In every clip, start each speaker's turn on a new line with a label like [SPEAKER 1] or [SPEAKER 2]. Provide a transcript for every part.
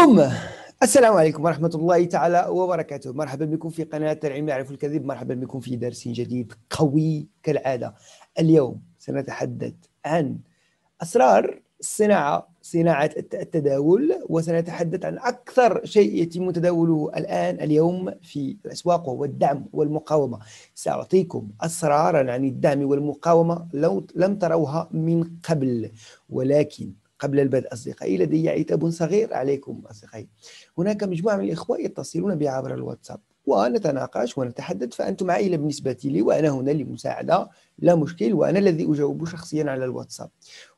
[SPEAKER 1] بوم السلام عليكم ورحمة الله تعالى وبركاته. مرحبا بكم في قناة العلم يعرف الكذب. مرحبا بكم في درس جديد قوي كالعادة. اليوم سنتحدث عن أسرار الصناعة صناعة التداول وسنتحدث عن أكثر شيء يتم تداوله الآن اليوم في الأسواق وهو الدعم والمقاومة. سأعطيكم أسرارا عن الدعم والمقاومة لو لم تروها من قبل ولكن قبل البدء أصدقائي لدي عتاب صغير عليكم أصدقائي. هناك مجموعة من الإخوة يتصلون بي عبر الواتساب. ونتناقش ونتحدث فأنتم عائلة بالنسبة لي وأنا هنا لمساعدة. لا مشكل وأنا الذي أجاوب شخصيا على الواتساب.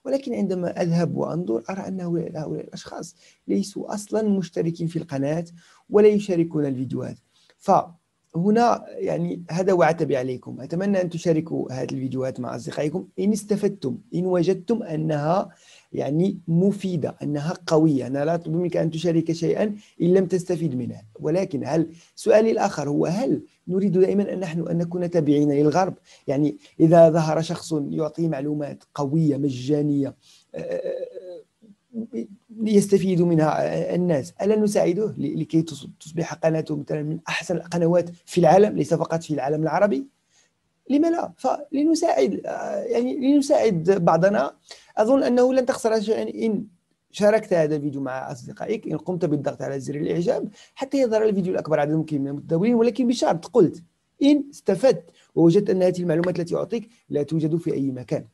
[SPEAKER 1] ولكن عندما أذهب وأنظر أرى أن هؤلاء الأشخاص ليسوا أصلا مشتركين في القناة ولا يشاركون الفيديوهات. فهنا يعني هذا وعتبي عليكم. أتمنى أن تشاركوا هذه الفيديوهات مع أصدقائكم. إن استفدتم إن وجدتم أنها يعني مفيدة أنها قوية أنا لا أطلب منك أن تشارك شيئا إن لم تستفيد منه ولكن هل سؤالي الآخر هو هل نريد دائما أن نحن أن نكون تابعين للغرب؟ يعني إذا ظهر شخص يعطي معلومات قوية مجانية آه، آه، يستفيد منها الناس ألا نساعده لكي تصبح قناته مثلا من أحسن القنوات في العالم ليس فقط في العالم العربي؟ لما لا؟ فلنساعد آه، يعني لنساعد بعضنا. أظن أنه لن تخسر شيئا إن شاركت هذا الفيديو مع أصدقائك إن قمت بالضغط على زر الإعجاب حتى يظهر الفيديو الأكبر عدد ممكن من المتداولين ولكن بشرط قلت إن استفدت ووجدت أن هذه المعلومات التي أعطيك لا توجد في أي مكان.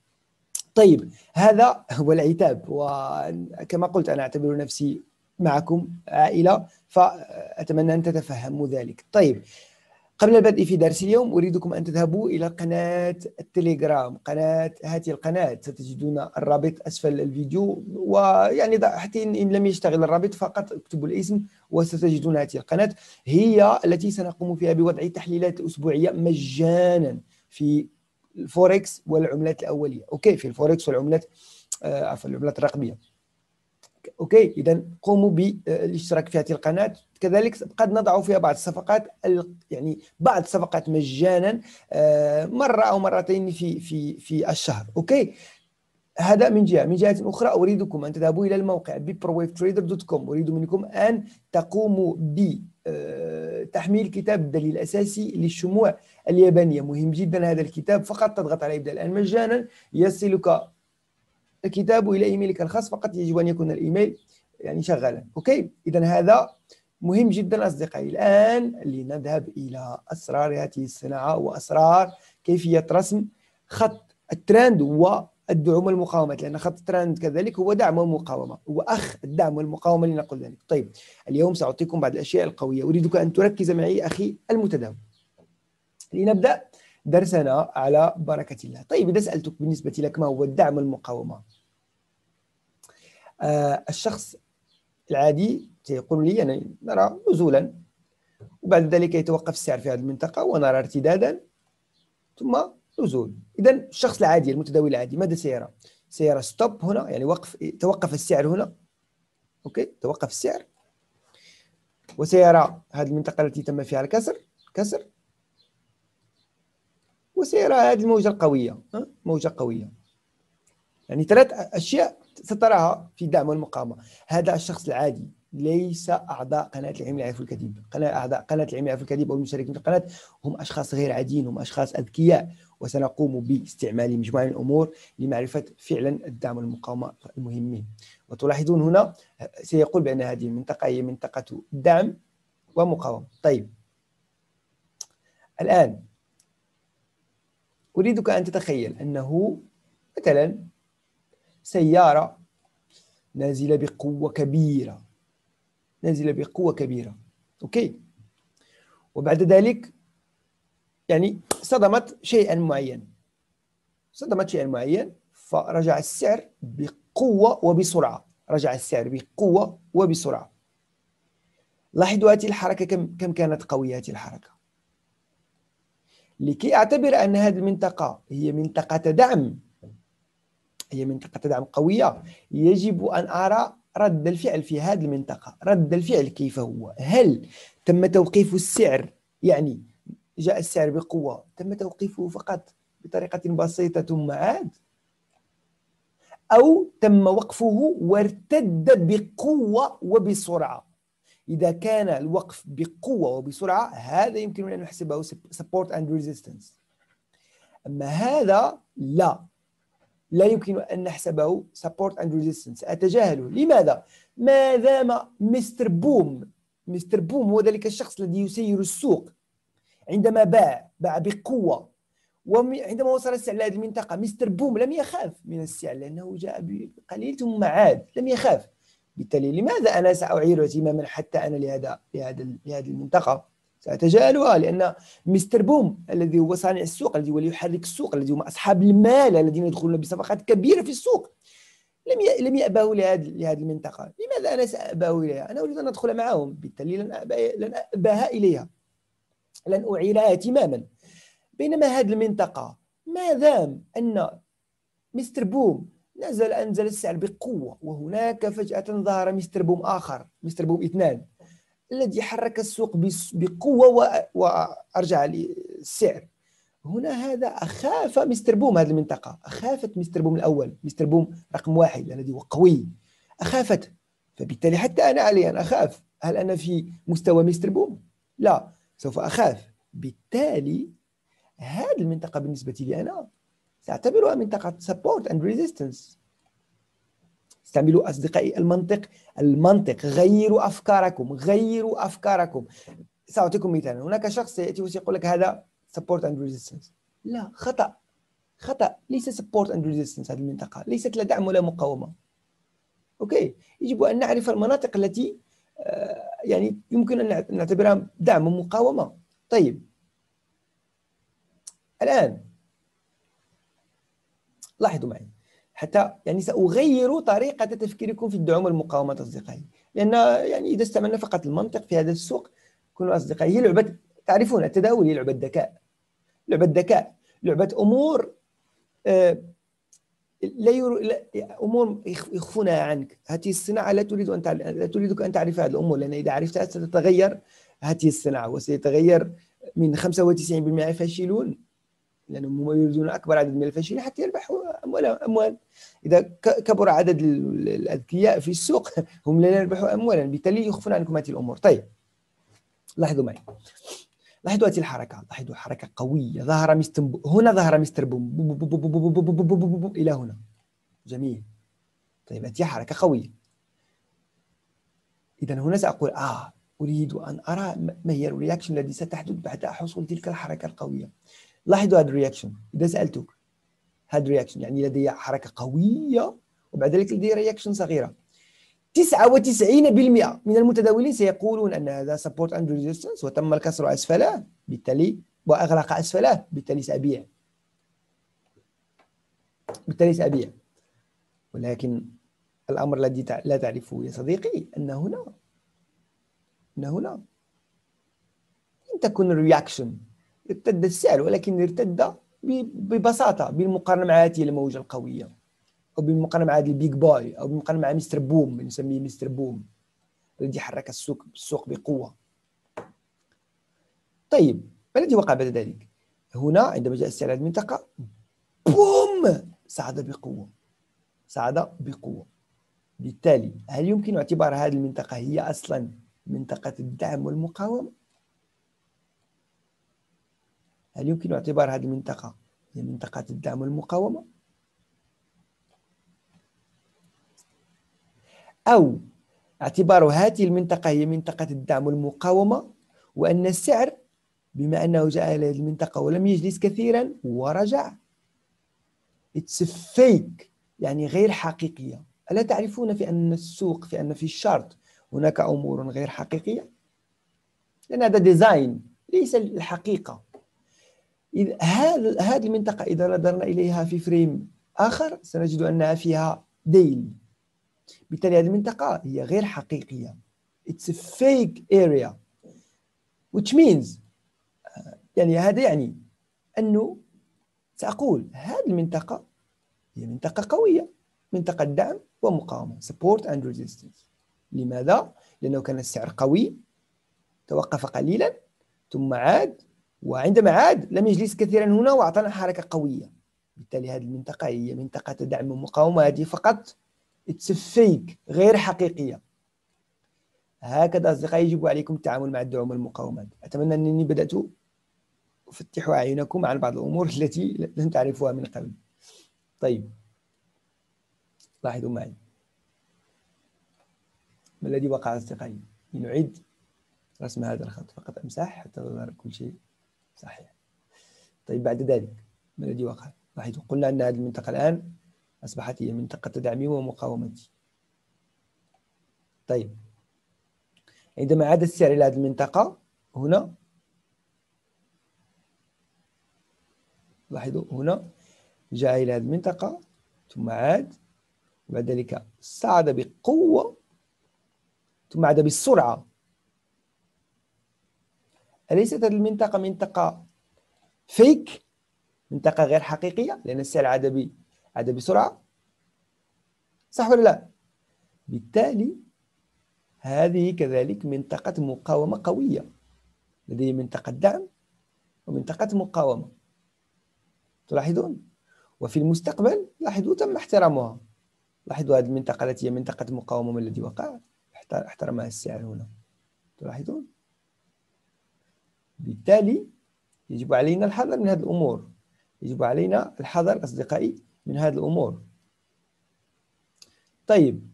[SPEAKER 1] طيب هذا هو العتاب وكما قلت أنا أعتبر نفسي معكم عائلة فأتمنى أن تتفهموا ذلك. طيب قبل البدء في درس اليوم أريدكم أن تذهبوا إلى قناة التليجرام. قناة هذه القناة ستجدون الرابط أسفل الفيديو ويعني حتى إن لم يشتغل الرابط فقط اكتبوا الاسم وستجدون هذه القناة. هي التي سنقوم فيها بوضع تحليلات أسبوعية مجانا في الفوركس والعملات الأولية. okay في الفوركس والعملات آه، عفوا العملات الرقمية. okay اذا قوموا بالاشتراك في هذه القناة. كذلك قد نضع فيها بعض الصفقات يعني بعض الصفقات مجانا آه، مرة أو مرتين في في في الشهر. okay؟ هذا من جهة. من جهة أخرى أريدكم أن تذهبوا إلى الموقع بيبرويفتريدر.com اريد منكم أن تقوموا ب آه، تحميل كتاب الدليل الاساسي للشموع اليابانية. مهم جدا هذا الكتاب فقط تضغط عليه ابدا الان مجانا يصلك الكتاب إلى ايميلك الخاص فقط يجب أن يكون الإيميل يعني شغالا. أوكي؟ اذا هذا مهم جدا أصدقائي. الآن لنذهب إلى أسرار هذه الصناعة وأسرار كيفية رسم خط الترند والدعم والمقاومة لأن خط الترند كذلك هو دعم ومقاومة هو أخ الدعم والمقاومة لنقول ذلك. طيب اليوم سأعطيكم بعض الأشياء القوية. أريدك أن تركز معي أخي المتداول. لنبدأ درسنا على بركة الله. طيب إذا سألتك بالنسبة لك ما هو الدعم والمقاومة آه الشخص العادي سيقول لي أنا نرى نزولا. وبعد ذلك يتوقف السعر في هذه المنطقة ونرى ارتدادا ثم نزول. إذا الشخص العادي المتداول العادي ماذا سيرى؟ سيرى stop هنا يعني وقف توقف السعر هنا. okay توقف السعر. وسيرى هذه المنطقة التي تم فيها الكسر كسر. وسيرى هذه الموجة القوية موجة قوية. يعني ثلاث أشياء ستراها في الدعم والمقاومة. هذا الشخص العادي ليس أعضاء قناة العلم يعرف الكذب. قناة أعضاء قناة العلم يعرف الكذب أو المشاركين في القناة هم أشخاص غير عاديين هم أشخاص أذكياء. وسنقوم باستعمال مجموعة من الأمور لمعرفة فعلا الدعم والمقاومة المهمين. وتلاحظون هنا سيقول بأن هذه المنطقة هي منطقة دعم ومقاومة. طيب. الآن أريدك أن تتخيل أنه مثلا سيارة نازلة بقوة كبيرة نازلة بقوة كبيرة أوكي؟ وبعد ذلك يعني صدمت شيئا معين صدمت شيئا معين فرجع السعر بقوة وبسرعة. رجع السعر بقوة وبسرعة. لاحظوا هذه الحركة كم كم كانت قوية هذه الحركة؟ لكي أعتبر أن هذه المنطقة هي منطقة دعم. هي منطقة دعم قوية. يجب أن أرى رد الفعل في هذه المنطقة. رد الفعل كيف هو؟ هل تم توقيف السعر؟ يعني جاء السعر بقوة. تم توقيفه فقط بطريقة بسيطة ثم عاد؟ أو تم وقفه وارتد بقوة وبسرعة؟ إذا كان الوقف بقوة وبسرعة هذا يمكن أن نحسبه support and resistance. أما هذا لا. لا يمكن أن نحسبه support and resistance. أتجاهله. لماذا؟ ما دام مستر بوم مستر بوم هو ذلك الشخص الذي يسير السوق عندما باع باع بقوة وعندما وصل السعر لهذه المنطقة مستر بوم لم يخاف من السعر لأنه جاء بقليل ثم عاد لم يخاف. بالتالي لماذا أنا سأعير اهتماما حتى أنا لهذا لهذا لهذه المنطقة؟ سأتجاهلها لأن مستر بوم الذي هو صانع السوق الذي هو يحرك السوق الذي هم أصحاب المال الذين يدخلون بصفقات كبيرة في السوق لم لم يأباه لهذه لهذه المنطقة. لماذا أنا سأباه إليها؟ أنا أريد أن أدخل معهم. بالتالي لن لن أباها إليها. لن أعيرها اهتماما. بينما هذه المنطقة ما دام أن مستر بوم نزل أنزل السعر بقوة وهناك فجأة ظهر مستر بوم آخر مستر بوم إثنان الذي حرك السوق بقوة وأرجع السعر هنا هذا أخاف مستر بوم هذه المنطقة أخافت مستر بوم الأول مستر بوم رقم واحد الذي هو قوي. أخافت فبالتالي حتى أنا علي أن أخاف. هل أنا في مستوى مستر بوم؟ لا سوف أخاف. بالتالي هذه المنطقة بالنسبة لي أنا سأعتبرها منطقة support and resistance. استعملوا أصدقائي المنطق. المنطق غيروا أفكاركم غيروا أفكاركم. سأعطيكم مثال. هناك شخص يأتي ويقول لك هذا support and resistance. لا خطأ. خطأ. ليس support and resistance هذه المنطقة. ليست لا دعم ولا مقاومة. أوكي. يجب أن نعرف المناطق التي آه، يعني يمكن أن نعتبرها دعم ومقاومة. طيب. الآن لاحظوا معي. حتى يعني سأغير طريقة تفكيركم في الدعم والمقاومة أصدقائي. لأن يعني إذا استعملنا فقط المنطق في هذا السوق كل أصدقائي هي لعبة تعرفون التداول هي لعبة ذكاء. لعبة ذكاء لعبة أمور آه لا, ير... لا أمور يخفونها عنك. هذه الصناعة لا تريد أن. لا تريدك أن تعرف هذه الأمور لأن إذا عرفتها ستتغير هذه الصناعة وسيتغير من 95% فاشلون لأنهم هم يريدون أكبر عدد من الفاشلين حتى يربحوا أموال أموال. إذا كبر عدد الأذكياء في السوق هم لا يربحوا أموالا. بالتالي يخفون عنكم هذه الأمور. طيب. لاحظوا معي. لاحظوا هذه الحركة. لاحظوا حركة قوية. ظهر مستر هنا ظهر mister boom. بو بو بو إلى هنا. جميل. طيب هذه حركة قوية. إذا هنا سأقول آه أريد أن أرى ما هي ال reaction الذي ستحدث بعد حصول تلك الحركة القوية. لاحظوا هذا ال reaction. إذا سالتك هذا ال reaction يعني لدي حركة قوية وبعد ذلك لدي reaction صغيرة. 99% من المتداولين سيقولون أن هذا support and resistance وتم الكسر اسفله بالتالي واغلق اسفله بالتالي سأبيع. بالتالي سأبيع. ولكن الأمر الذي لا تعرفه يا صديقي أن هنا أن هنا لن تكون ال reaction ارتد السعر ولكن ارتد ببساطة بالمقارنة مع هذه الموجة القوية أو بالمقارنة مع هذا ال big buy أو بالمقارنة مع mister boom نسميه mister boom الذي حرك السوق السوق بقوة. طيب ما الذي وقع بعد ذلك؟ هنا عندما جاء السعر هذه المنطقة بوم! صعد بقوة صعد بقوة. بالتالي هل يمكن اعتبار هذه المنطقة هي أصلا منطقة الدعم والمقاومة؟ هل يمكن اعتبار هذه المنطقة هي منطقة الدعم والمقاومة؟ أو اعتبار هذه المنطقة هي منطقة الدعم والمقاومة وأن السعر بما أنه جاء إلى هذه المنطقة ولم يجلس كثيرا ورجع. It's fake يعني غير حقيقية. ألا تعرفون في أن السوق في أن في ال chart هناك أمور غير حقيقية؟ لأن هذا design ليس الحقيقة. هذه المنطقة إذا نظرنا إليها في frame آخر سنجد أنها فيها deal. بالتالي هذه المنطقة هي غير حقيقية. It's a fake area. Which means يعني هذا يعني أنه سأقول هذه المنطقة هي منطقة قوية منطقة دعم ومقاومة support and resistance. لماذا؟ لأنه كان السعر قوي توقف قليلا ثم عاد وعندما عاد لم يجلس كثيرا هنا وأعطانا حركة قوية. بالتالي هذه المنطقة هي منطقة دعم ومقاومة هذه فقط فيك غير حقيقية. هكذا أصدقائي يجب عليكم التعامل مع الدعوم والمقاومات. أتمنى أنني بدأت أفتح أعينكم عن بعض الأمور التي لم تعرفوها من قبل. طيب. لاحظوا معي. ما الذي وقع أصدقائي؟ لنعيد رسم هذا الخط. فقط أمسح حتى يظهر كل شيء. صحيح. طيب بعد ذلك ما الذي وقع؟ لاحظوا قلنا أن هذه المنطقة الآن أصبحت هي منطقة تدعمي ومقاومتي. طيب عندما عاد السعر إلى هذه المنطقة هنا لاحظوا هنا جاء إلى هذه المنطقة ثم عاد وبعد ذلك صعد بقوة ثم عاد بسرعة. أليست هذه المنطقة منطقة فيك منطقة غير حقيقية؟ لأن السعر عاد عاد بسرعة؟ صح ولا لا؟ بالتالي هذه كذلك منطقة مقاومة قوية. لديه منطقة دعم ومنطقة مقاومة. تلاحظون؟ وفي المستقبل لاحظوا تم احترامها. لاحظوا هذه المنطقة التي هي منطقة مقاومة. ما الذي وقع؟ احترمها السعر هنا. تلاحظون؟ بالتالي يجب علينا الحذر من هذه الأمور. يجب علينا الحذر أصدقائي من هذه الأمور. طيب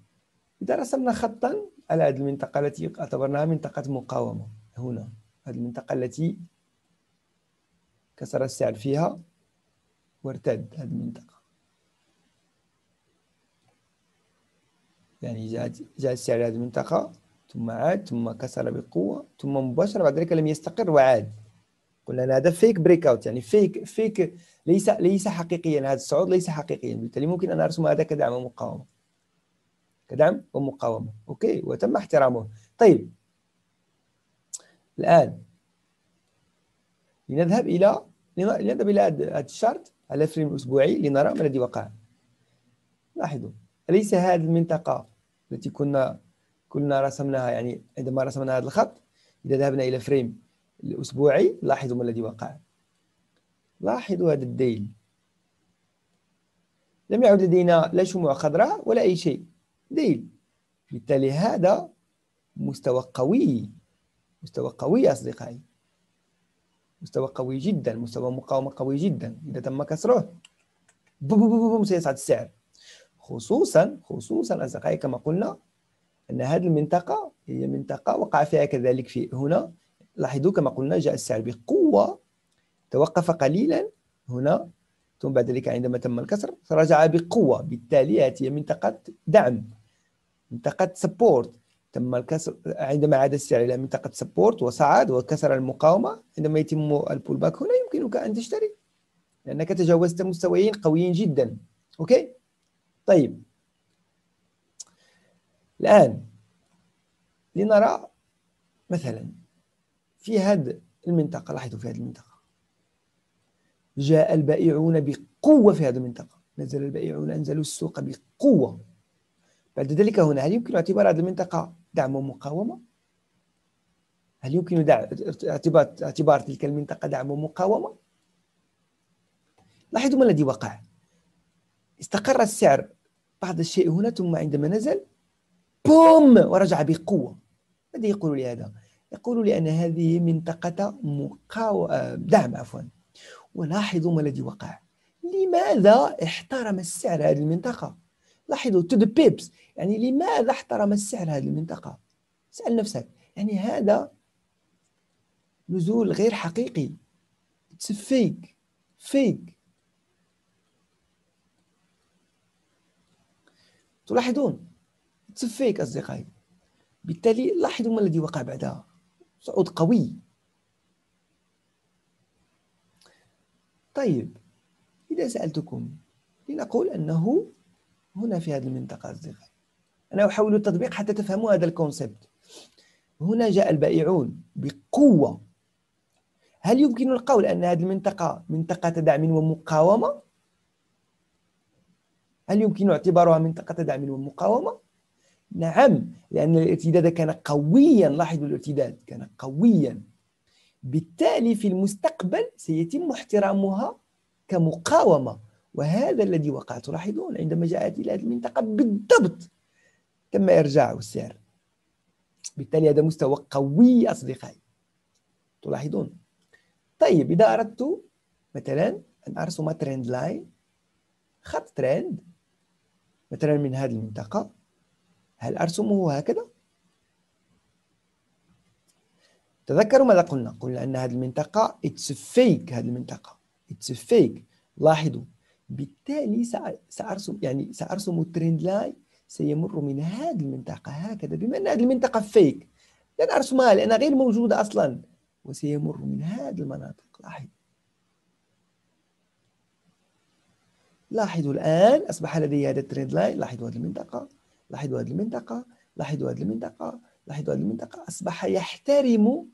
[SPEAKER 1] إذا رسمنا خطا على هذه المنطقة التي اعتبرناها منطقة مقاومة. هنا هذه المنطقة التي كسر السعر فيها وارتد هذه المنطقة. يعني جاء جاء السعر هذه المنطقة. ثم عاد ثم كسر بقوة ثم مباشرة بعد ذلك لم يستقر وعاد. قلنا هذا fake breakout يعني fake fake ليس ليس حقيقيا هذا الصعود ليس حقيقيا. بالتالي ممكن أن ارسم هذا كدعم ومقاومة. كدعم ومقاومة. okay وتم احترامه. طيب. الآن لنذهب إلى لنذهب إلى هذا ال chart على frame الاسبوعي لنرى ما الذي وقع. لاحظوا أليس هذه المنطقة التي كنا كنا رسمناها يعني عندما رسمنا هذا الخط إذا ذهبنا إلى فريم الأسبوعي لاحظوا ما الذي وقع. لاحظوا هذا الديل. لم يعد لدينا لا شموع خضراء ولا أي شيء. ديل. بالتالي هذا مستوى قوي. مستوى قوي أصدقائي. مستوى قوي جدا. مستوى مقاومة قوي جدا. إذا تم كسره بوم بوم بوم سيصعد السعر. خصوصا خصوصا أصدقائي كما قلنا أن هذه المنطقة هي منطقة وقع فيها كذلك في هنا. لاحظوا كما قلنا جاء السعر بقوة. توقف قليلا هنا ثم بعد ذلك عندما تم الكسر رجع بقوة. بالتالي هذه منطقة دعم منطقة support تم الكسر عندما عاد السعر إلى منطقة support وصعد وكسر المقاومة. عندما يتم ال pull back هنا يمكنك أن تشتري لأنك تجاوزت مستويين قويين جدا. أوكي؟ طيب. الآن لنرى مثلا في هذه المنطقة لاحظوا في هذه المنطقة جاء البائعون بقوة في هذه المنطقة نزل البائعون أنزلوا السوق بقوة بعد ذلك هنا هل يمكن اعتبار هذه المنطقة دعم ومقاومة؟ هل يمكن اعتبار اعتبار تلك المنطقة دعم ومقاومة؟ لاحظوا ما الذي وقع استقر السعر بعض الشيء هنا ثم عندما نزل بوم ورجع بقوة. ماذا يقول لي هذا؟ يقول لي أن هذه منطقة مقاو... دعم عفوا. ولاحظوا ما الذي وقع. لماذا احترم السعر هذه المنطقة؟ لاحظوا to the pips يعني لماذا احترم السعر هذه المنطقة؟ اسأل نفسك. يعني هذا نزول غير حقيقي. it's fake fake تلاحظون؟ it's fake أصدقائي. بالتالي لاحظوا ما الذي وقع بعدها. صعود قوي. طيب إذا سألتكم لنقول أنه هنا في هذه المنطقة أصدقائي. أنا أحاول التطبيق حتى تفهموا هذا ال concept هنا جاء البائعون بقوة. هل يمكن القول أن هذه المنطقة منطقة دعم ومقاومة؟ هل يمكن اعتبارها منطقة دعم ومقاومة؟ نعم لأن الارتداد كان قويا لاحظوا الارتداد كان قويا. بالتالي في المستقبل سيتم احترامها كمقاومة وهذا الذي وقع تلاحظون عندما جاءت إلى هذه المنطقة بالضبط تم إرجاع السعر بالتالي هذا مستوى قوي أصدقائي. تلاحظون. طيب إذا أردت مثلا أن أرسم trend line خط ترند مثلا من هذه المنطقة. هل أرسمه هكذا؟ تذكروا ماذا قلنا؟ قلنا أن هذه المنطقة it's fake هذه المنطقة. it's fake. لاحظوا. بالتالي سأرسم يعني سأرسم ال trend line سيمر من هذه المنطقة هكذا. بما أن هذه المنطقة fake لن أرسمها لأنها غير موجودة أصلا. وسيمر من هذه المناطق. لاحظوا. لاحظوا الآن أصبح لدي هذا ال trend line لاحظوا هذه المنطقة. لاحظوا هذه المنطقة لاحظوا هذه المنطقة لاحظوا هذه المنطقة. أصبح يحترم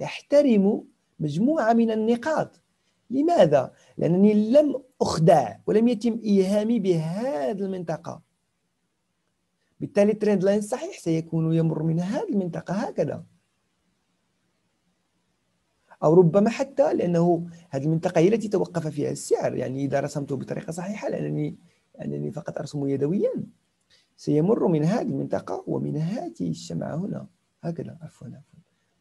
[SPEAKER 1] يحترم مجموعة من النقاط. لماذا؟ لأنني لم أخدع ولم يتم إيهامي بهذه المنطقة. بالتالي ال trend line الصحيح سيكون يمر من هذه المنطقة هكذا. أو ربما حتى لأنه هذه المنطقة هي التي توقف فيها السعر. يعني إذا رسمته بطريقة صحيحة لأنني أنني فقط أرسم يدويا. سيمر من هذه المنطقة ومن هذه الشمعة هنا. هكذا عفوا عفوا.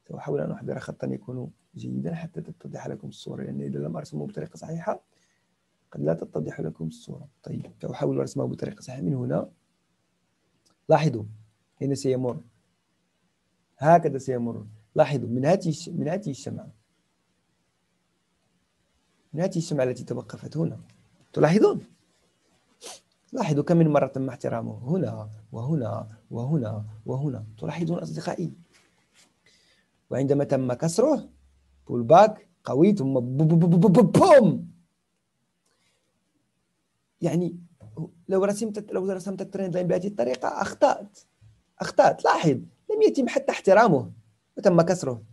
[SPEAKER 1] سأحاول أن أحضر خطا يكون جيدا حتى تتضح لكم الصورة لأن إذا لم أرسمه بطريقة صحيحة قد لا تتضح لكم الصورة. طيب سأحاول رسمه بطريقة صحيحة. من هنا لاحظوا هنا سيمر. هكذا سيمر. لاحظوا من هذه من هذه الشمعة. من هذه الشمعة التي توقفت هنا. تلاحظون؟ لاحظوا كم من مرة تم احترامه؟ هنا وهنا وهنا وهنا. تلاحظون أصدقائي؟ وعندما تم كسره pull back قوي ثم بوم! يعني لو رسمت لو رسمت ال trend line بهذه الطريقة أخطأت. أخطأت. لاحظ لم يتم حتى احترامه وتم كسره.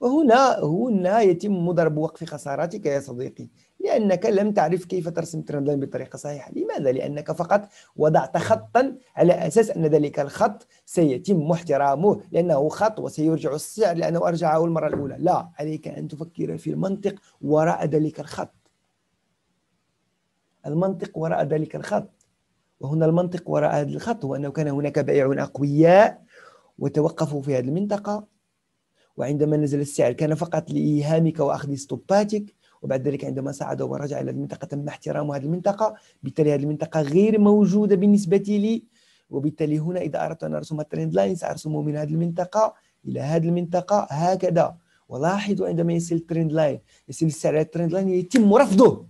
[SPEAKER 1] وهنا هنا يتم ضرب وقف خساراتك يا صديقي. لأنك لم تعرف كيف ترسم trend line بطريقة صحيحة. لماذا؟ لأنك فقط وضعت خطا على أساس أن ذلك الخط سيتم احترامه لأنه خط وسيرجع السعر لأنه أرجعه المرة الأولى. لا عليك أن تفكر في المنطق وراء ذلك الخط. المنطق وراء ذلك الخط. وهنا المنطق وراء هذا الخط هو أنه كان هناك بائعون أقوياء وتوقفوا في هذه المنطقة. وعندما نزل السعر كان فقط لإيهامك وأخذ ستوباتك وبعد ذلك عندما صعد ورجع إلى المنطقة تم احترام هذه المنطقة. بالتالي هذه المنطقة غير موجودة بالنسبة لي. وبالتالي هنا إذا أردت أن أرسم ال trend line سأرسمه من هذه المنطقة إلى هذه المنطقة هكذا. ولاحظوا عندما يصل ال trend line يصل السعر ال trend line يتم رفضه.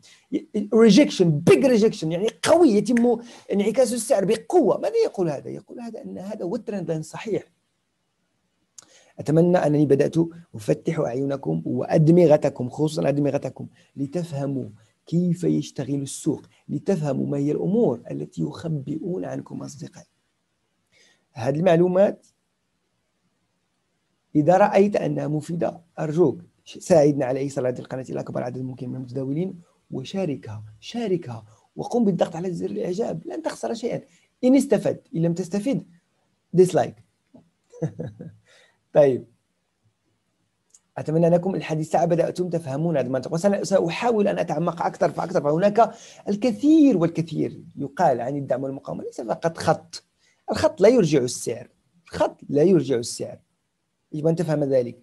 [SPEAKER 1] rejection big rejection يعني قوي يتم انعكاس السعر بقوة. ماذا يقول هذا؟ يقول هذا أن هذا هو ال trend line الصحيح أتمنى أنني بدأت أفتح أعينكم وأدمغتكم خصوصا أدمغتكم لتفهموا كيف يشتغل السوق لتفهموا ما هي الأمور التي يخبئون عنكم أصدقائي. هذه المعلومات إذا رأيت أنها مفيدة أرجوك ساعدنا على إيصال هذه القناة إلى أكبر عدد ممكن من المتداولين وشاركها شاركها وقم بالضغط على زر الإعجاب لن تخسر شيئا. إن استفد إن لم تستفد ديسلايك طيب. أتمنى أنكم الحديث ساعة بدأتم تفهمون هذا المنطق. وسأحاول أن أتعمق أكثر فأكثر فهناك الكثير والكثير يقال عن الدعم والمقاومة ليس فقط خط. الخط لا يرجع السعر. الخط لا يرجع السعر. يجب أن تفهم ذلك.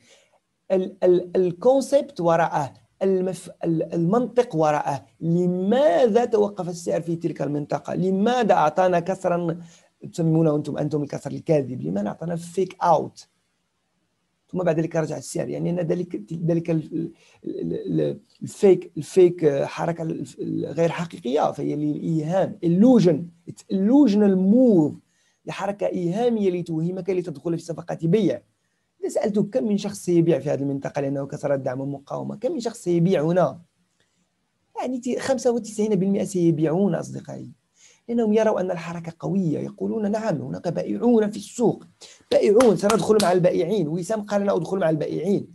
[SPEAKER 1] الكونسيبت وراءه المف... المنطق وراءه لماذا توقف السعر في تلك المنطقة؟ لماذا أعطانا كسرا تسمونه أنتم أنتم الكسر الكاذب؟ لماذا أعطانا فيك أوت ثم بعد ذلك رجع السعر. يعني أن ذلك ذلك الفيك الفيك حركة غير حقيقية. فهي للإيهام. Illusion. It's illusional move. لحركة إيهامية لتوهمك لتدخل في صفقات بيع. إذا سألتك كم من شخص سيبيع في هذه المنطقة لأنه كسر الدعم والمقاومه كم من شخص سيبيع هنا؟ يعني 95% سيبيعون أصدقائي. لأنهم يروا أن الحركة قوية. يقولون نعم هناك بائعون في السوق. بائعون سندخل مع البائعين. وسام قال أنا أدخل مع البائعين.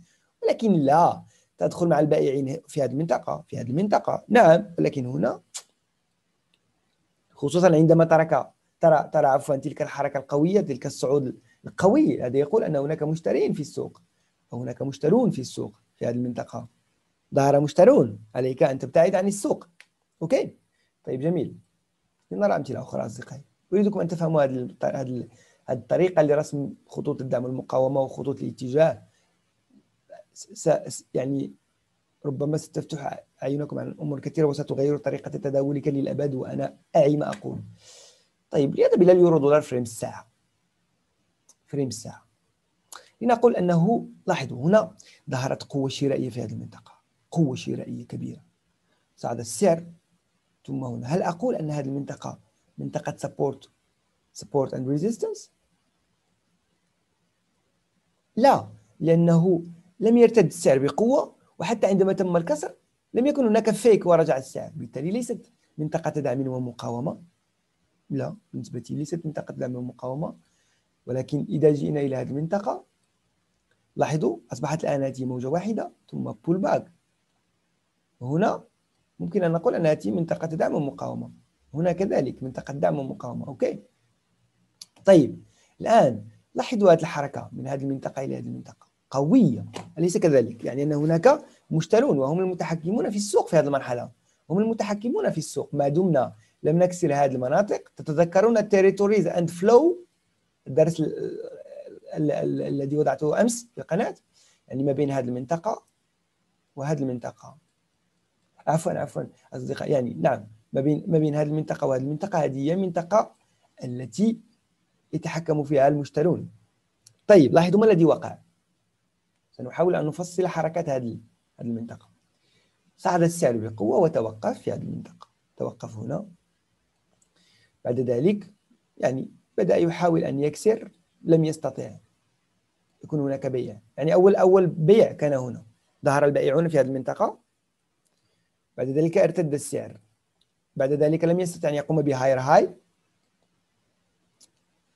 [SPEAKER 1] ولكن لا تدخل مع البائعين في هذه المنطقة في هذه المنطقة. نعم ولكن هنا خصوصا عندما ترك ترى ترى عفوا تلك الحركة القوية تلك الصعود القوي. هذا يقول أن هناك مشترين في السوق. هناك مشترون في السوق في هذه المنطقة. ظهر مشترون عليك أن تبتعد عن السوق. أوكي؟ طيب جميل. لنرى أمثلة أخرى أصدقائي. أريدكم أن تفهموا هذه هذه الطريقة لرسم خطوط الدعم والمقاومة وخطوط الاتجاه. يعني ربما ستفتح أعينكم عن أمور كثيرة وستغير طريقة تداولك للأبد وأنا أعي ما أقول. طيب لنذهب إلى اليورو دولار frame الساعة؟ frame الساعة. لنقول أنه لاحظوا هنا ظهرت قوة شرائية في هذه المنطقة. قوة شرائية كبيرة. صعد السعر ثم هنا. هل أقول أن هذه المنطقة منطقة support support and resistance لا لأنه لم يرتد السعر بقوة وحتى عندما تم الكسر لم يكن هناك فيك ورجع السعر. بالتالي ليست منطقة دعم ومقاومة. لا بالنسبة لي ليست منطقة دعم ومقاومة. ولكن إذا جئنا إلى هذه المنطقة لاحظوا أصبحت الآن هذه موجة واحدة ثم بول باك هنا ممكن أن نقول أن هذه منطقة دعم ومقاومة. هنا كذلك منطقة دعم ومقاومة. okay؟ طيب الآن لاحظوا هذه الحركة من هذه المنطقة إلى هذه المنطقة. قوية. أليس كذلك؟ يعني أن هناك مشترون وهم المتحكمون في السوق في هذه المرحلة. هم المتحكمون في السوق. ما دمنا لم نكسر هذه المناطق. تتذكرون ال territories and flow الدرس الذي وضعته أمس في القناة؟ يعني ما بين هذه المنطقة وهذه المنطقة. عفوا عفوا اصدقاء يعني نعم ما بين ما بين هذه المنطقة وهذه المنطقة هذه هي المنطقة التي يتحكم فيها المشترون. طيب لاحظوا ما الذي وقع. سنحاول أن نفصل حركات هذه المنطقة. صعد السعر بقوة وتوقف في هذه المنطقة. توقف هنا. بعد ذلك يعني بدأ يحاول أن يكسر لم يستطع يكون هناك بيع. يعني أول أول بيع كان هنا. ظهر البائعون في هذه المنطقة. بعد ذلك ارتد السعر. بعد ذلك لم يستطع أن يقوم بهاير هاي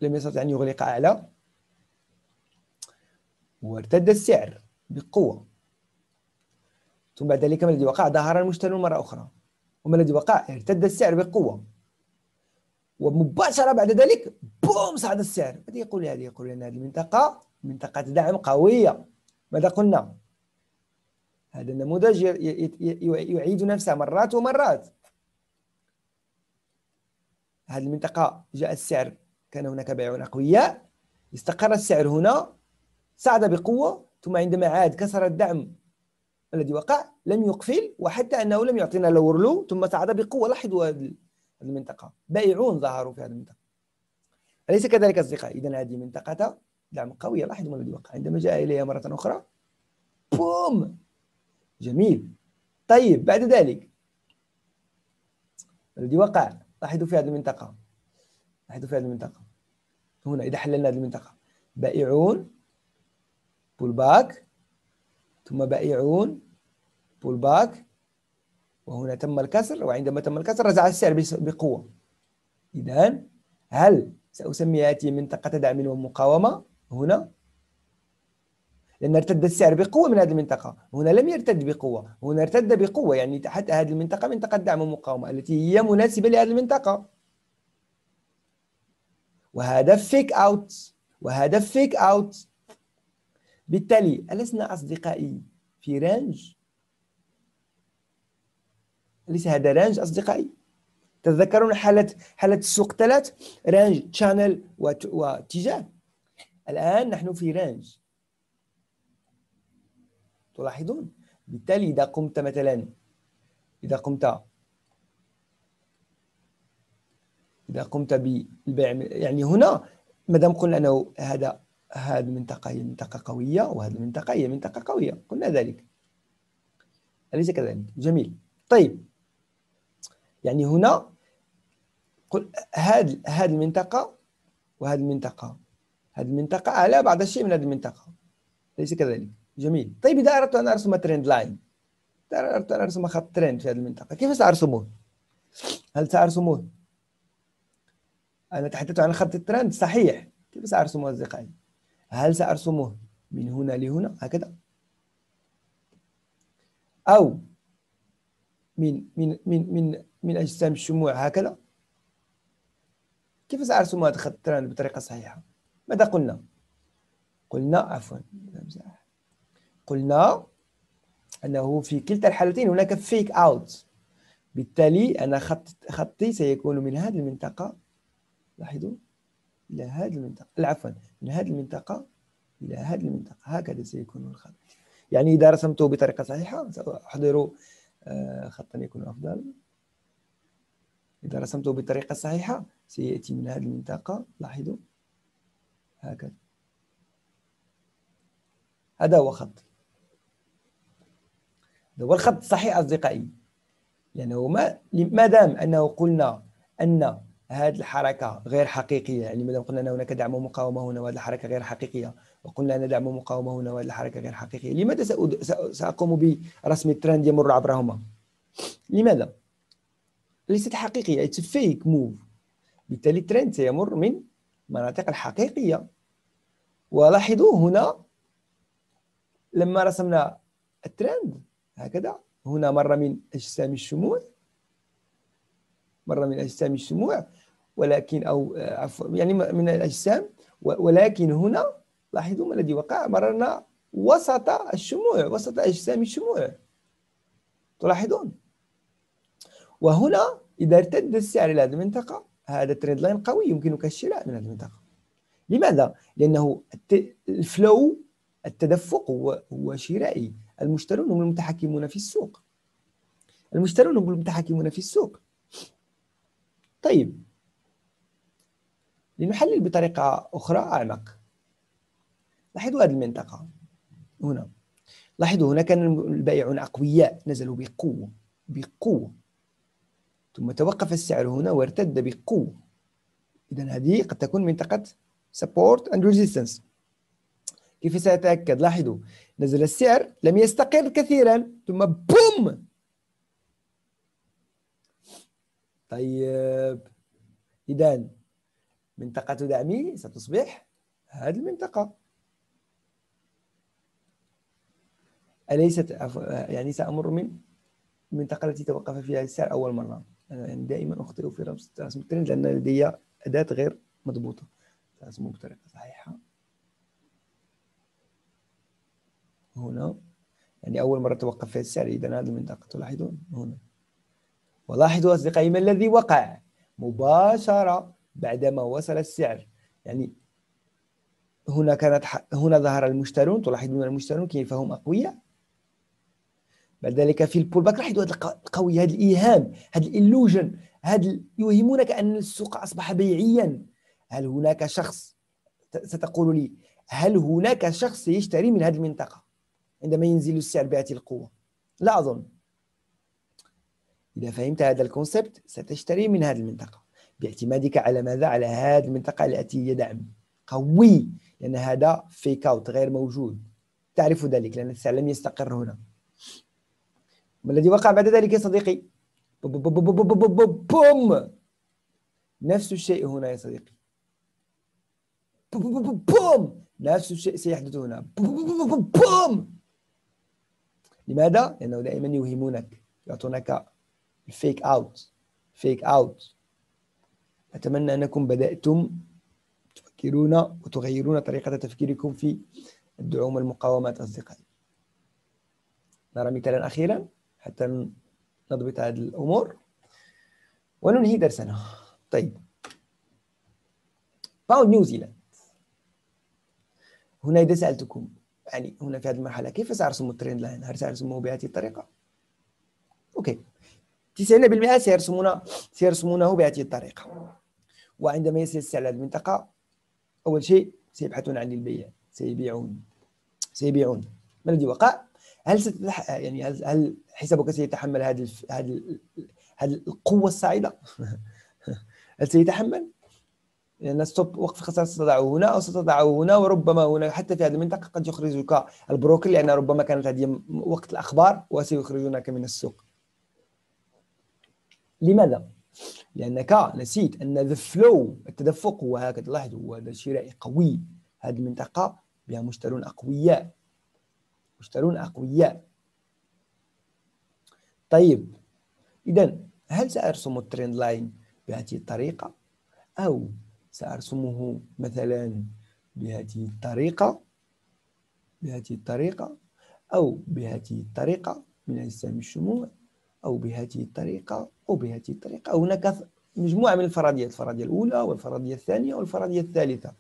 [SPEAKER 1] لم يستطع أن يغلق أعلى. وارتد السعر بقوة. ثم بعد ذلك ما الذي وقع؟ ظهر المشترون مرة أخرى. وما الذي وقع؟ ارتد السعر بقوة. ومباشرة بعد ذلك بوم صعد السعر. ماذا يقول هذا؟ يقول أن هذه المنطقة منطقة دعم قوية. ماذا قلنا؟ هذا النموذج يعيد نفسه مرات ومرات. هذه المنطقة جاء السعر. كان هناك بيع أقوياء. استقر السعر هنا. صعد بقوة. ثم عندما عاد كسر الدعم الذي وقع لم يقفل. وحتى أنه لم يعطينا لورلو ثم صعد بقوة لاحظوا المنطقة. بائعون ظهروا في هذه المنطقة. أليس كذلك أصدقائي؟ إذا هذه منطقة دعم قوية لاحظوا ما الذي وقع. عندما جاء إليها مرة أخرى بوم! جميل. طيب بعد ذلك. الذي وقع لاحظوا في هذه المنطقة. لاحظوا في هذه المنطقة. هنا إذا حللنا هذه المنطقة. بائعون بول باك ثم بائعون pull back وهنا تم الكسر وعندما تم الكسر رجع السعر بقوة. إذا هل سأسمي هذه منطقة دعم ومقاومة هنا. لأن ارتد السعر بقوة من هذه المنطقة. هنا لم يرتد بقوة. هنا ارتد بقوة. يعني حتى هذه المنطقة منطقة دعم ومقاومة التي هي مناسبة لهذه المنطقة. وهذا fake out وهذا fake out بالتالي ألسنا أصدقائي في range؟ ليس هذا range أصدقائي؟ تتذكرون حالة حالة السوق ثلاث range channel واتجاه الآن نحن في range. تلاحظون؟ بالتالي إذا قمت مثلا إذا قمت إذا قمت بالبيع يعني هنا ما دام قلنا أنه هذا هذه المنطقة هي منطقة قوية وهذه المنطقة هي منطقة قوية قلنا ذلك. أليس كذلك؟ جميل. طيب. يعني هنا قل هذه هذه المنطقة وهذه المنطقة. هذه المنطقة أعلى بعض الشيء من هذه المنطقة. ليس كذلك؟ جميل طيب إذا أردت أن أرسم trend line إذا أردت أن أرسم خط ترند في هذه المنطقة كيف سأرسمه؟ هل سأرسمه؟ أنا تحدثت عن خط الترند صحيح كيف سأرسمه أصدقائي؟ هل سأرسمه من هنا لهنا هكذا؟ أو من من من من من أجسام الشموع هكذا كيف سأرسم هذا الخط الترند بطريقة صحيحة ماذا قلنا قلنا عفوا قلنا أنه في كلتا الحالتين هناك فيك أوت بالتالي أنا خط خطي سيكون من هذه المنطقة لاحظوا إلى هذه المنطقة عفوا من هذه المنطقة إلى هذه المنطقة هكذا سيكون الخط. يعني إذا رسمته بطريقة صحيحة سأحضر آه، خطا يكون أفضل. إذا رسمته بطريقة صحيحة سيأتي من هذه المنطقة لاحظوا هكذا. هذا هو خط. هذا هو الخط الصحيح أصدقائي. لأنه ما ما دام أنه قلنا أن هذه الحركة غير حقيقية يعني ما دام قلنا أن هناك دعم ومقاومة هنا وهذه الحركة غير حقيقية وقلنا أن دعم ومقاومة هنا وهذه الحركة غير حقيقية لماذا سأقوم برسم الترند يمر عبرهما؟ لماذا؟ ليست حقيقية. It's a fake move. بالتالي الترند سيمر من المناطق الحقيقية. ولاحظوا هنا لما رسمنا الترند هكذا. هنا مر من أجسام الشموع مر من أجسام الشموع ولكن أو عفوا يعني من الأجسام ولكن هنا لاحظوا ما الذي وقع؟ مررنا وسط الشموع وسط أجسام الشموع. تلاحظون؟ وهنا إذا ارتد السعر إلى هذه المنطقة هذا trend line قوي يمكنك الشراء من هذه المنطقة. لماذا؟ لأنه ال flow التدفق هو هو شرائي. المشترون هم المتحكمون في السوق. المشترون هم المتحكمون في السوق. طيب. لنحلل بطريقة أخرى أعمق. لاحظوا هذه المنطقة. هنا. لاحظوا هنا كان البائعون أقوياء نزلوا بقوة بقوة. ثم توقف السعر هنا وارتد بقوة. إذا هذه قد تكون منطقة support and resistance. كيف سأتأكد؟ لاحظوا. نزل السعر لم يستقر كثيرا ثم بوم! طيب. إذا منطقة دعمي ستصبح هذه المنطقة. أليست يعني سأمر من المنطقة التي توقف فيها السعر أول مرة. أنا يعني دائما أخطئ في رسم الترند لأن لدي أداة غير مضبوطة. سأرسمه بطريقة صحيحة. هنا. يعني أول مرة توقف فيها السعر إذا هذه المنطقة تلاحظون؟ هنا. ولاحظوا أصدقائي ما الذي وقع؟ مباشرة بعدما وصل السعر. يعني هنا كانت هنا ظهر المشترون. تلاحظون المشترون كيف هم أقوياء؟ بعد ذلك في ال pullback لاحظوا هذا القوي هذا الايهام هذا ال illusion هذا يوهمونك أن السوق أصبح بيعيا. هل هناك شخص؟ ستقول لي هل هناك شخص سيشتري من هذه المنطقة؟ عندما ينزل السعر بهذه القوه لا اظن اذا فهمت هذا ال concept ستشتري من هذه المنطقة باعتمادك على ماذا على هذه المنطقة التي هي دعم قوي لأن هذا fake out غير موجود تعرف ذلك لأن السعر لم يستقر هنا ما الذي وقع بعد ذلك يا صديقي boom نفس الشيء هنا يا صديقي boom نفس الشيء سيحدث هنا boom لماذا؟ لأنه دائما يوهمونك يعطونك ال fake out fake out أتمنى أنكم بدأتم تفكرون وتغيرون طريقة تفكيركم في الدعوم والمقاومات أصدقائي نرى مثالا أخيرا حتى نضبط هذه الأمور وننهي درسنا. طيب. pound New Zealand هنا إذا سألتكم يعني هنا في هذه المرحلة كيف سأرسم ال trend line؟ هل سأرسمه بهذه الطريقة؟ okay 90% سيرسمون سيرسمونه بهذه الطريقة وعندما يصل السعر هذه المنطقة أول شيء سيبحثون عن البيع سيبيعون سيبيعون ما الذي وقع؟ هل ستتح... يعني هل, هل حسابك سيتحمل هذه هذه هذه القوة الصاعدة؟ هل سيتحمل؟ لأن stop وقف خسارة ستضعه هنا أو ستضعه هنا وربما هنا حتى في هذه المنطقة قد يخرجك ال broker لأن ربما كانت هذه وقت الأخبار وسيخرجونك من السوق. لماذا؟ لأنك نسيت أن the flow التدفق هو هكذا لاحظوا هو هذا شرائي قوي. هذه المنطقة بها مشترون أقوياء. مشترون أقوياء. طيب إذا هل سأرسم الترند لاين بهذه الطريقة؟ أو سأرسمه مثلا بهذه الطريقة بهذه الطريقة أو بهذه الطريقة من أجسام الشموع أو بهذه الطريقة أو بهذه الطريقة. هناك مجموعة من الفرضيات الفرضية الأولى والفرضية الثانية والفرضية الثالثة.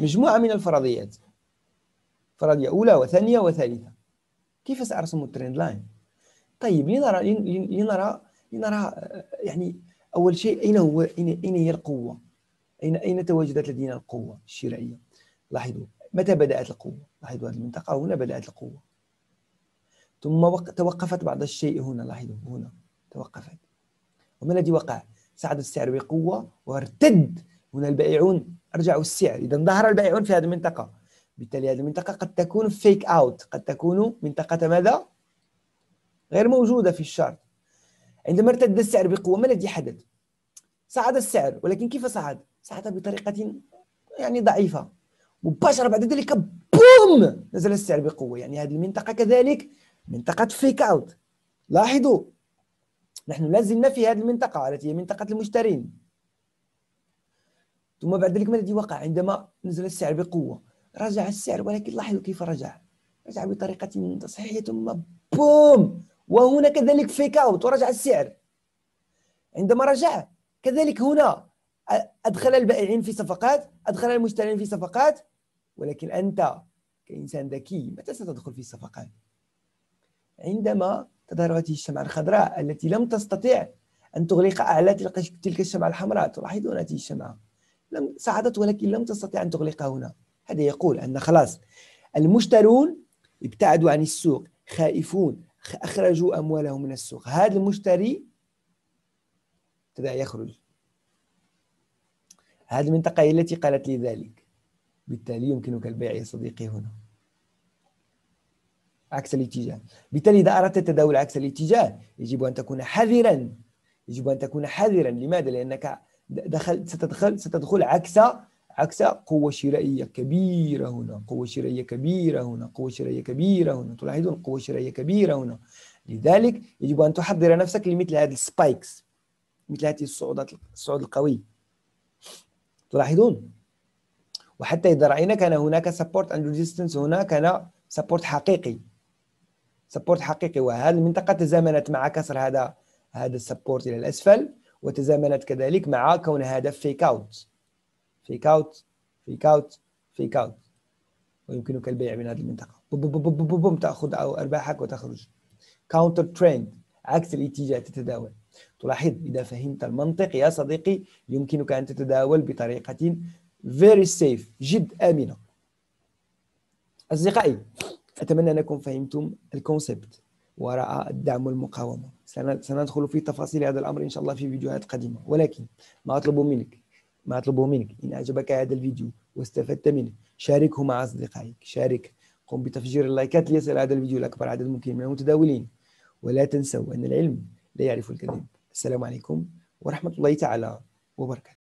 [SPEAKER 1] مجموعة من الفرضيات فرضية أولى وثانية وثالثة. كيف سأرسم الترند لاين؟ طيب لنرى لنرى لنرى يعني أول شيء أين هو أين أين هي القوة؟ أين أين تواجدت لدينا القوة الشرائية؟ لاحظوا متى بدأت القوة؟ لاحظوا هذه المنطقة هنا بدأت القوة ثم توقفت بعض الشيء هنا لاحظوا هنا توقفت وما الذي وقع؟ صعد السعر بقوة وارتد هنا البائعون أرجعوا السعر إذا ظهر البائعون في هذه المنطقة بالتالي هذه المنطقة قد تكون فيك أوت قد تكون منطقة ماذا؟ غير موجودة في الشارت عندما ارتد السعر بقوة ما الذي حدث؟ صعد السعر ولكن كيف صعد؟ صعد بطريقة يعني ضعيفة. مباشرة بعد ذلك بوم! نزل السعر بقوة. يعني هذه المنطقة كذلك منطقة فيك أوت لاحظوا نحن لازلنا في هذه المنطقة التي هي منطقة المشترين. ثم بعد ذلك ما الذي وقع عندما نزل السعر بقوة؟ رجع السعر ولكن لاحظوا كيف رجع. رجع بطريقة تصحيحية ثم بوم! وهنا كذلك فيك اوت ورجع السعر. عندما رجع كذلك هنا أدخل البائعين في صفقات أدخل المشترين في صفقات ولكن أنت كإنسان ذكي متى ستدخل في الصفقات عندما تظهر هذه الشمعة الخضراء التي لم تستطع أن تغلق أعلى تلك الشمعة الحمراء تلاحظون هذه الشمعة. لم صعدت ولكن لم تستطع أن تغلقها هنا. هذا يقول أن خلاص المشترون ابتعدوا عن السوق خائفون. أخرجوا أموالهم من السوق. هذا المشتري ابتدأ يخرج. هذه المنطقة هي التي قالت لي ذلك. بالتالي يمكنك البيع يا صديقي هنا. عكس الاتجاه. بالتالي إذا أردت التداول عكس الاتجاه يجب أن تكون حذرا. يجب أن تكون حذرا. لماذا؟ لأنك دخل ستدخل ستدخل عكس عكس قوة شرائية كبيرة هنا قوة شرائية كبيرة هنا قوة شرائية كبيرة هنا. تلاحظون قوة شرائية كبيرة هنا. لذلك يجب أن تحضر نفسك لمثل هذه السبايكس مثل هذه الصعودات الصعود القوي. تلاحظون؟ وحتى إذا رأينا كان هناك support and resistance هنا كان support حقيقي. support حقيقي. وهذه المنطقة تزامنت مع كسر هذا هذا ال support إلى الأسفل وتزامنت كذلك مع كون هذا fake out fake out fake out fake out ويمكنك البيع من هذه المنطقة. boom boom boom boom boom تأخذ أرباحك وتخرج. counter trend عكس الاتجاه تتداول. تلاحظ إذا فهمت المنطق يا صديقي يمكنك أن تتداول بطريقة very safe جد آمنة. أصدقائي أتمنى أنكم فهمتم ال concept وراء الدعم والمقاومة سندخل في تفاصيل هذا الأمر إن شاء الله في فيديوهات قادمة ولكن ما أطلب منك ما أطلبه منك إن أعجبك هذا الفيديو واستفدت منه. شاركه مع أصدقائك شارك. قم بتفجير اللايكات ليصل هذا الفيديو لأكبر عدد ممكن من المتداولين. ولا تنسوا أن العلم لا يعرف الكذب. السلام عليكم ورحمة الله تعالى وبركاته.